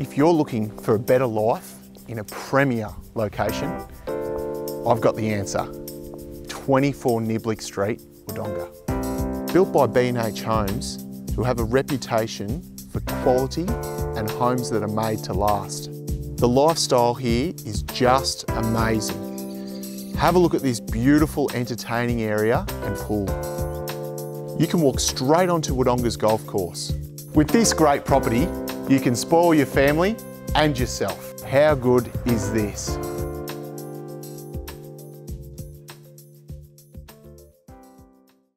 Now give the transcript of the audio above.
If you're looking for a better life in a premier location, I've got the answer. 24 Niblick Street, Wodonga. Built by B&H Homes, who have a reputation for quality and homes that are made to last. The lifestyle here is just amazing. Have a look at this beautiful entertaining area and pool. You can walk straight onto Wodonga's golf course. With this great property, you can spoil your family and yourself. How good is this?